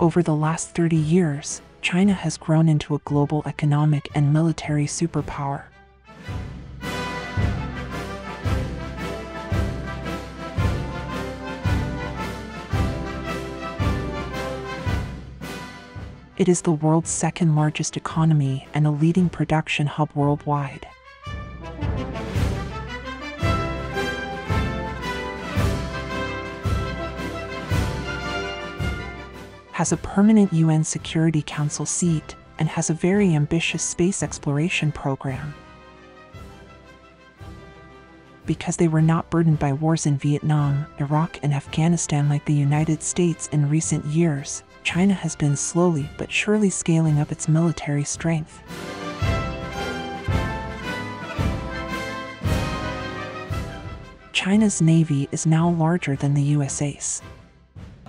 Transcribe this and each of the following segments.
Over the last 30 years, China has grown into a global economic and military superpower. It is the world's second largest economy and a leading production hub worldwide. Has a permanent UN Security Council seat and has a very ambitious space exploration program. Because they were not burdened by wars in Vietnam, Iraq, and Afghanistan like the United States in recent years, China has been slowly but surely scaling up its military strength. China's navy is now larger than the USA's.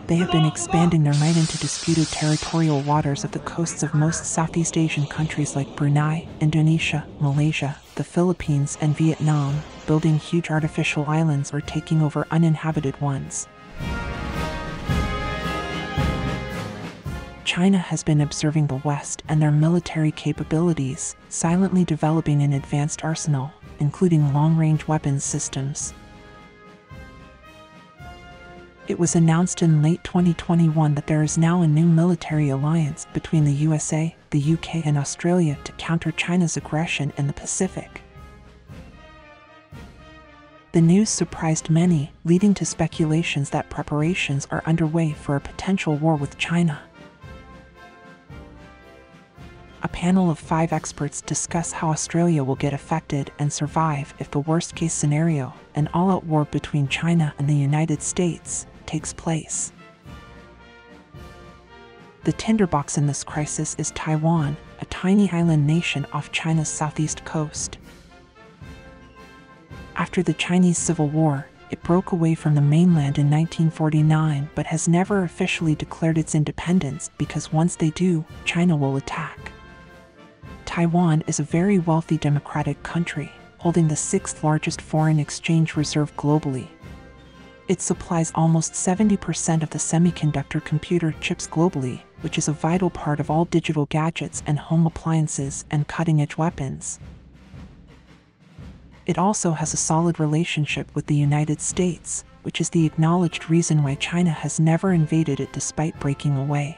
They have been expanding their might into disputed territorial waters of the coasts of most Southeast Asian countries like Brunei, Indonesia, Malaysia, the Philippines, and Vietnam, building huge artificial islands or taking over uninhabited ones. China has been observing the West and their military capabilities, silently developing an advanced arsenal, including long range weapons systems. It was announced in late 2021 that there is now a new military alliance between the USA, the UK, and Australia to counter China's aggression in the Pacific. The news surprised many, leading to speculations that preparations are underway for a potential war with China a panel of five experts discuss how Australia will get affected and survive if the worst case scenario, an all out war between China and the United States, takes place. The tinderbox in this crisis is Taiwan, a tiny island nation off China's southeast coast. After the Chinese Civil War, it broke away from the mainland in 1949 but has never officially declared its independence because once they do, China will attack. Taiwan is a very wealthy democratic country, holding the sixth largest foreign exchange reserve globally. It supplies almost 70% of the semiconductor computer chips globally, which is a vital part of all digital gadgets and home appliances and cutting edge weapons. It also has a solid relationship with the United States, which is the acknowledged reason why China has never invaded it despite breaking away.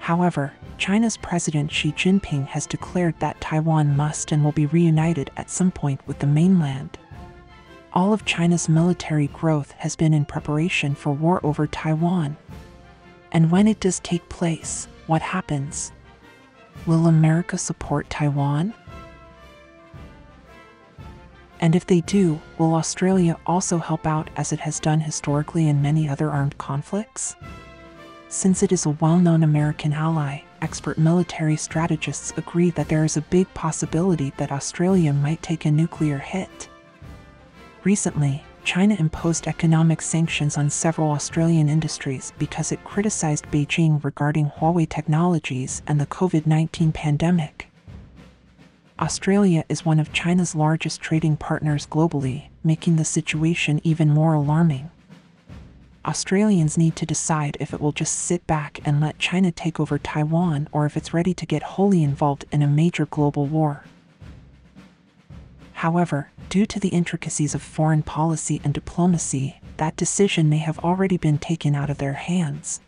However, China's President Xi Jinping has declared that Taiwan must and will be reunited at some point with the mainland. All of China's military growth has been in preparation for war over Taiwan. And when it does take place, what happens? Will America support Taiwan? And if they do, will Australia also help out as it has done historically in many other armed conflicts? Since it is a well known American ally, expert military strategists agree that there is a big possibility that Australia might take a nuclear hit. Recently, China imposed economic sanctions on several Australian industries because it criticized Beijing regarding Huawei technologies and the COVID 19 pandemic. Australia is one of China's largest trading partners globally, making the situation even more alarming. Australians need to decide if it will just sit back and let China take over Taiwan or if it's ready to get wholly involved in a major global war. However, due to the intricacies of foreign policy and diplomacy, that decision may have already been taken out of their hands.